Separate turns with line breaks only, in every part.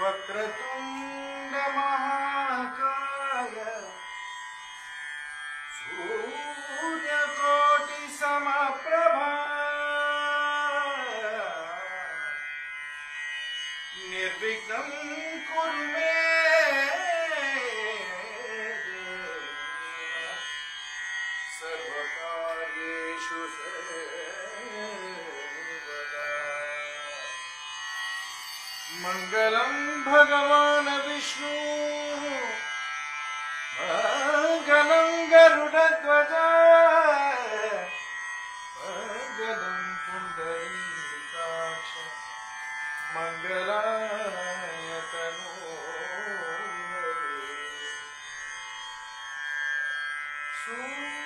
वक्रतुण्ड महाकाय सूर्यकोटि समप्रभा निर्विघ्नं कुरु मे सर्वकार्येषु मङ्गलम् भगवान् विष्णुः। अङ्गनं गरुडध्वजालं तु सू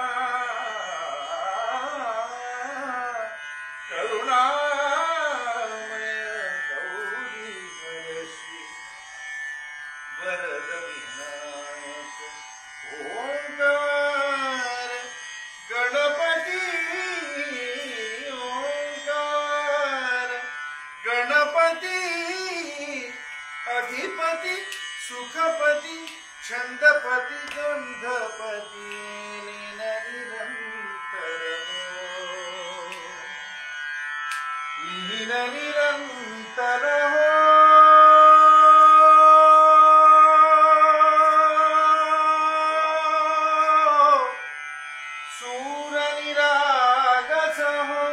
अधिपती सुखपती छंदपती गंधपती निरंतर हो लीन निरंतर हो। सूरनिरागस हो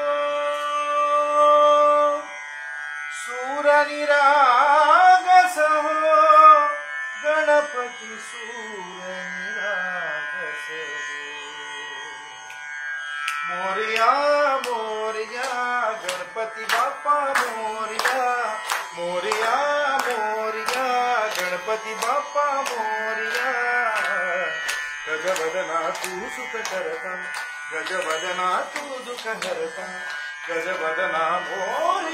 सूरनिरागस हो गणपति सूरनिरागस हो मोरिया मोरिया, गणपति बापा, मोरिया। मोरिया मोरिया, गणपति बापा, मोरिया। गजवदना तू सुख करता, गज गजवदना तू दुख हरता गजवदना मोरिया